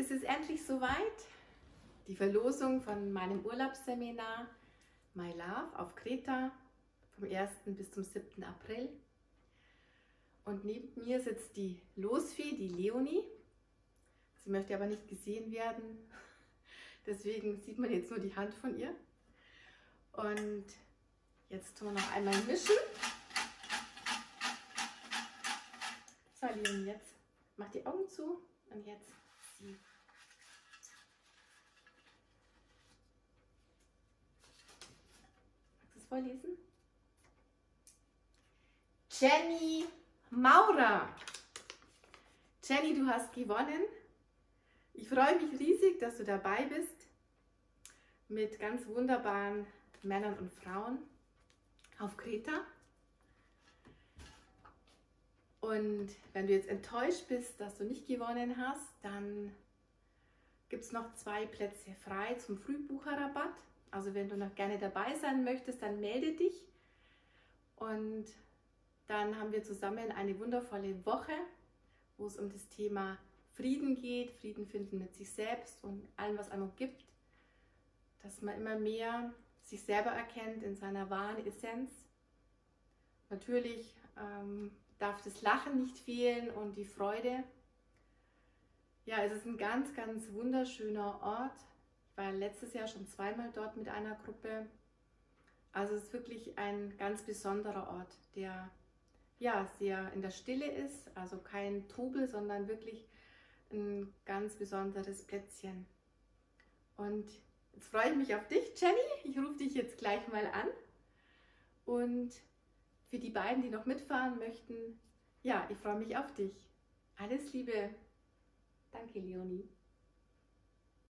ist es endlich soweit. Die Verlosung von meinem Urlaubsseminar My Love auf Kreta vom 1. bis zum 7. April. Und neben mir sitzt die Losfee, die Leonie. Sie möchte aber nicht gesehen werden. Deswegen sieht man jetzt nur die Hand von ihr. Und jetzt tun wir noch einmal mischen. So, Leonie, jetzt mach die Augen zu und jetzt sie. Magst du es vorlesen? Jenny Maurer. Jenny, du hast gewonnen. Ich freue mich riesig, dass du dabei bist mit ganz wunderbaren Männern und Frauen auf Kreta. Und wenn du jetzt enttäuscht bist, dass du nicht gewonnen hast, dann gibt es noch zwei Plätze frei zum Frühbucherrabatt. Also wenn du noch gerne dabei sein möchtest, dann melde dich. Und dann haben wir zusammen eine wundervolle Woche, wo es um das Thema Frieden geht, Frieden finden mit sich selbst und allem, was einem gibt. Dass man immer mehr sich selber erkennt in seiner wahren Essenz. Natürlich ähm, darf das Lachen nicht fehlen und die Freude. Ja, es ist ein ganz, ganz wunderschöner Ort. Ich war letztes Jahr schon zweimal dort mit einer Gruppe. Also es ist wirklich ein ganz besonderer Ort, der ja sehr in der Stille ist, also kein Trubel, sondern wirklich ein ganz besonderes Plätzchen. Und jetzt freue ich mich auf dich, Jenny. Ich rufe dich jetzt gleich mal an. Und für die beiden, die noch mitfahren möchten, ja, ich freue mich auf dich. Alles Liebe. Danke, Leonie.